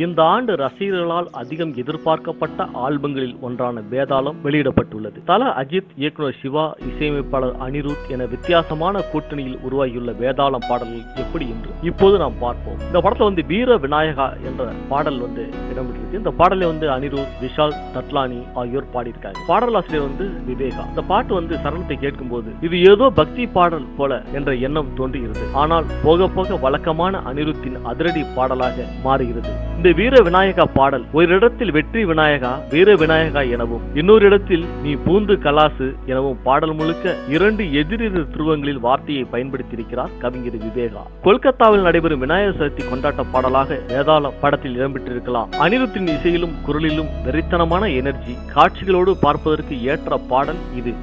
இந்த ஆண்டு ரசிகர்களால் அதிகம் எதிர்பார்க்கப்பட்ட ஆல்பங்களில் ஒன்றான வேதாளம் வெளியிடப்பட்டுள்ளது. தல அஜித் இயக்குனர் சிவா இசையமைப்பாளர் அனிருத் என வித்தியாசமான கூட்டணியில் உருவாகியுள்ள வேதாளம் பாடல்கள் எப்படி என்று இப்போது நாம் பார்ப்போம். இந்த படத்துல வந்து வீர விநாயகா என்ற பாடல் வந்து இடம்பெற்றிருக்கு. இந்த பாடலை வந்து அனிருத் விஷால் தட்லானி ஆகியோர் பாடியிருக்காங்க. பாடலாசிரியர் வந்து விவேகா. இந்த பாட்டு வந்து சரணத்தை கேட்கும்போது இது ஏதோ பக்தி பாடல் போல என்ற எண்ணம் தோன்றுகிறது. ஆனால் போக போக வழக்கமான அனிருத்தின் அதிரடி பாடலாக மாறுகிறது. இந்த வீர விநாயகா பாடல். ஒரு இடத்தில் வெற்றி விநாயகா வீர விநாயகா எனவும் இன்னொரு இடத்தில் நீ பூந்து கலாசு எனவும் பாடல் முழுக்க இரண்டு எதிரெதிர் துருவங்களில் வார்த்தையை பயன்படுத்தியிருக்கிறார் கவிஞர் விவேகா. கொல்கத்தாவில் நடைபெறும் விநாயகர் சதுர்த்தி கொண்டாட்ட பாடலாக வேதாளம் படத்தில் இடம்பெற்றிருக்கலாம். அனிருத்தின் இசையிலும் குரலிலும் வெறித்தனமான எனர்ஜி காட்சிகளோடு பார்ப்பதற்கு ஏற்ற பாடல் இது.